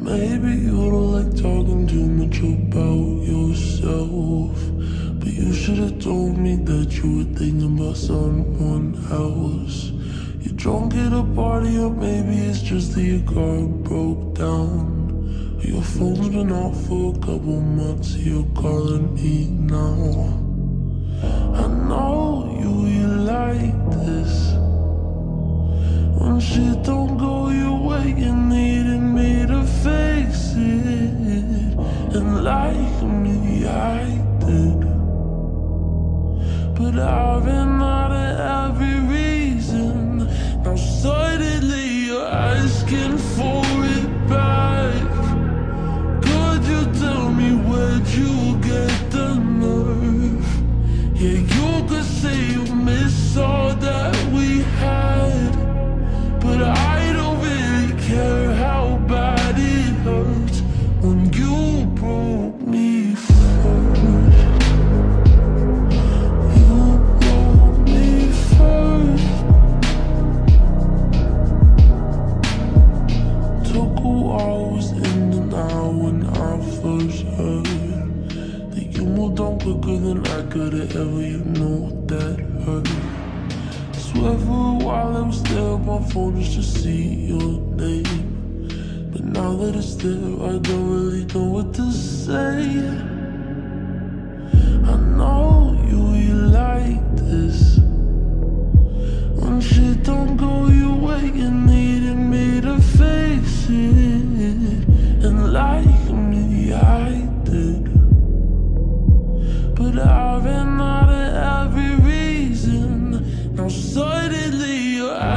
Maybe you don't like talking too much about yourself. But you should have told me that you were thinking about someone else. You're drunk at a party, or maybe it's just that your car broke down. Your phone's been off for a couple months, you're calling me now. I know you, you like this. Shit don't go your way, you needed me to fix it. And like me, I did. But I've quicker than I could have ever. You know that hurt. Swear for a while I was there on my phone just to see your name. But now that it's there, I don't really know what to say. Suddenly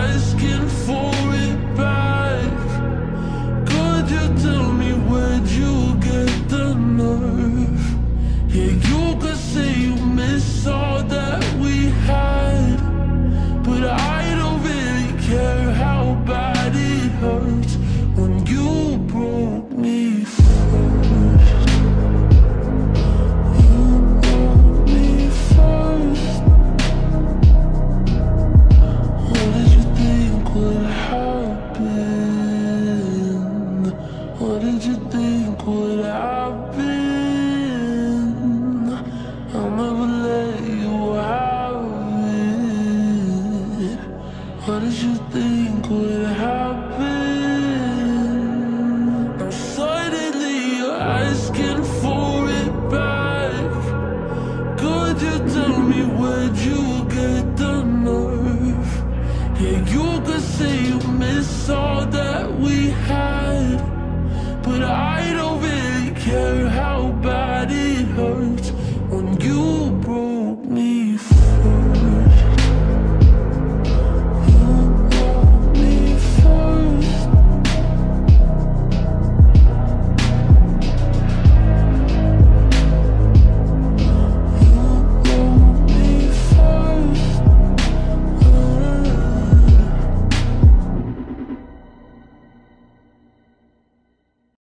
where'd you get the nerve? Yeah, you could say you miss all that we had, but I don't really care